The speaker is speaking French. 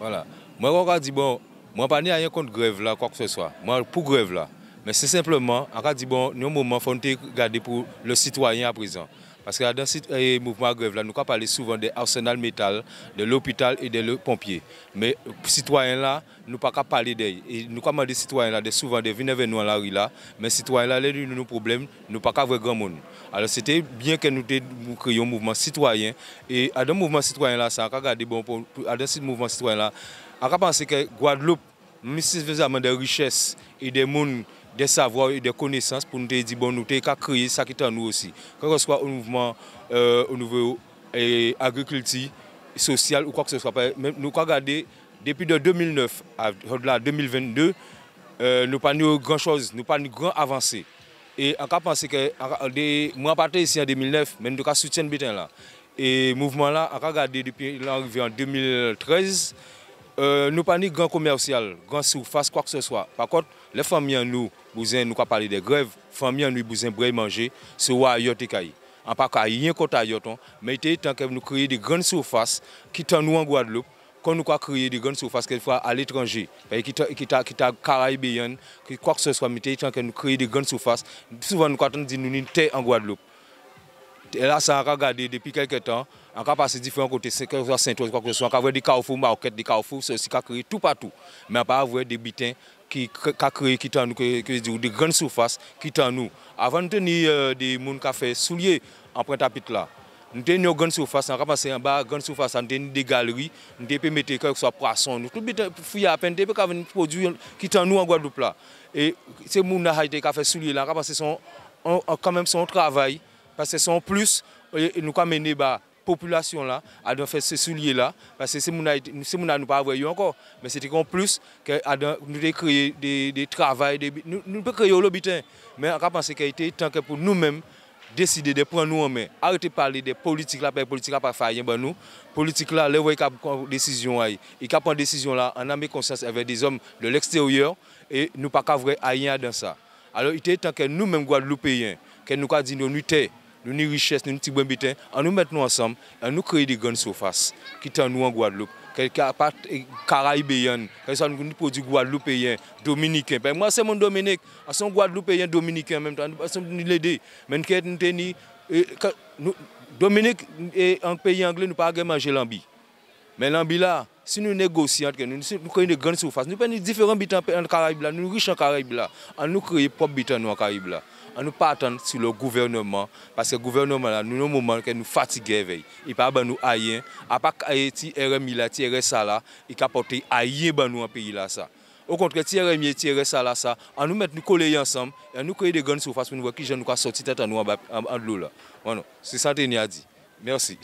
Voilà. Moi, on a dit, bon, moi, pas rien contre grève là, quoi que ce soit. Moi, pour grève là. Mais c'est simplement, on a dit, bon, nous, moment, faut regarder pour le citoyen à présent. Parce que dans ce mouvement grève, là, nous parlé souvent des arsenal métal, de l'hôpital et des pompiers. Mais les citoyens là, nous ne pouvons pas parler d'eux. Nous avons des citoyens là, souvent de venir vers nous dans la rue là, mais les citoyens là, les nos problèmes, nous ne pouvons pas voir grand monde. Alors c'était bien que nous créions un mouvement citoyen. Et à ce mouvement citoyen là, ça a regardé bon, pour, à ce mouvement citoyen là, on a pensé que Guadeloupe, nous avons suffisamment de richesses et des mondes des savoirs et des connaissances pour nous dire bon nous qu'à créer ça qui est en nous aussi. Que ce soit au mouvement euh, au niveau et agriculture sociale ou quoi que ce soit. Nous avons regardé depuis de 2009 à 2022, euh, nous pas eu grand chose, nous pas eu grand avancée. Et on a pensé que moi parti ici en 2009, mais nous avons soutien bitin là. Et mouvement là, on a regardé depuis l'arrivée en 2013. Euh, nous pas ni grand commercial, grand surface, quoi que ce soit. Par contre, les familles, nous, nous nous parler des grèves, les familles, nous, besoin de manger, c'est où ailleurs En pas qu'à rien contre ailleurs, mais il temps que nous créer des grandes surfaces qui sont nous en Guadeloupe, qu'on nous créé des grandes surfaces quelquefois à l'étranger, qui t'a caribéenne, quoi que ce soit, mais il temps que nous créer des grandes surfaces. Souvent, nous dit nous sommes en Guadeloupe. Et là, ça a regardé depuis quelques temps. On a passé différents côtés, que Saint-Ouen, quoi que ce soit. On a des carrefours, des carrefours, c'est aussi qu'a créé tout partout. Mais on a pas vu des bitins qui a créé, qui nous, des grandes surfaces, qui t'en nous. Avant de tenir euh, des gens qui fait souliers en pointe-à-pitre là. Nous avons une grande surface, on a passé en bas, grande surface, on a des galeries, nous avons mettre quelque soit poisson, tout bien fouiller à peine, nous avons produit qui t'en nous en Guadeloupe là. Et ces gens qui ont fait souliers là, on a passé quand même son travail parce que sont plus, nous avons mené la population là, à faire ces souliers là, parce que c'est nous nous pas vu encore, mais c'était en plus que nous avons créé des, des travaux, nous, nous pouvons créer butin, mais on a pensé qu'il était temps que pour nous-mêmes, décider de prendre nous en main. Arrêtez de parler des politiques là, politiques là, pas faire rien, nous. Politique là, les voyez qui prend décision, il prend décision là, en âme conscience avec des hommes de l'extérieur, et nous pas qu'à rien dans ça. Alors il était temps que nous-mêmes Guadeloupéens, que nous avons dit nous nous avons richesse, nous avons bétain, en nous mettons ensemble, en nous créer des grandes surfaces qui sont nous en Guadeloupe. Que soit nous produits guadeloupéens, dominicains. Ben, moi, c'est mon Dominique, je suis guadeloupéen dominicain en même temps, nous l'aider. Mais nous, Dominique est un pays anglais, nous ne pouvons pas manger l'ambi. Mais l'ambi là, si nous négocions, nous, nous créons des grandes surfaces, nous prenons différents bitans en Caraïbes, nous riches en Caraïbes, nous créons propres bitans en Caraïbes on ne pas attendre sur le gouvernement, parce que le gouvernement, là, nous, un moment que nous fatiguons. Il pas nous rien. À part Haïti, RMI, là, RSA, là, il a porté rien dans nous pays là. Ça. Au contraire, RMI, RSA, là, ça, on nous met nous coller ensemble, et nous créer des grandes surfaces pour nous voir qui nous sortir tête en nous en, l'eau. Voilà, c'est ça que je dit. Merci.